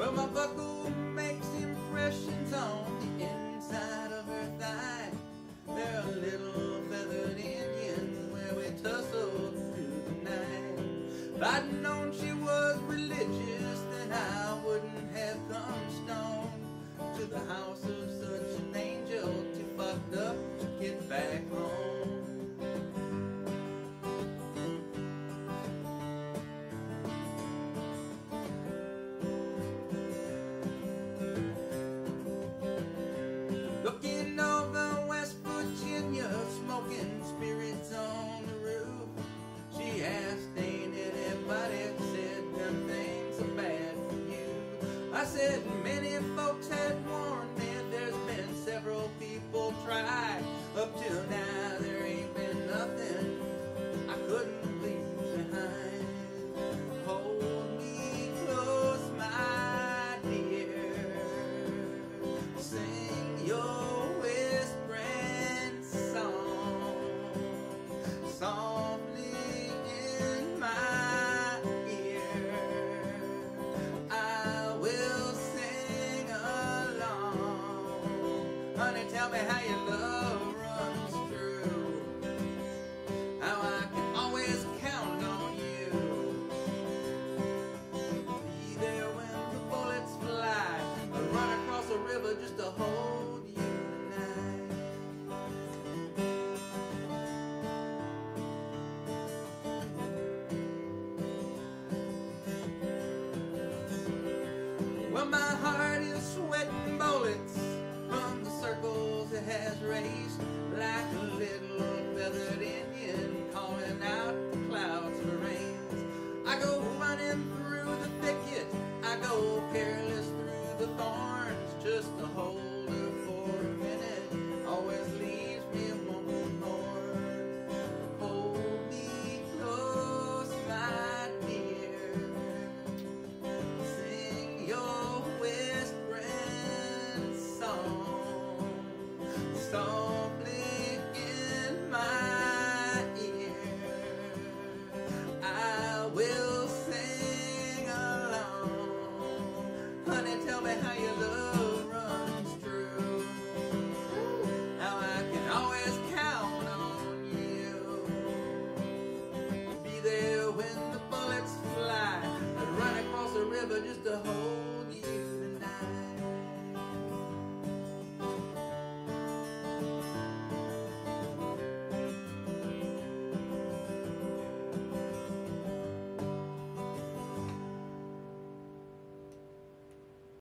Well, my buckle makes impressions on the inside of her thigh. They're little feathered Indians where we tussled through the night. If I'd known she was religious, then I wouldn't have come stone to the house of Looking over West Virginia, smoking Honey, tell me how your love runs true. How I can always count on you. Be there when the bullets fly. I run across the river just to hold you tonight. Well, my heart But just to hold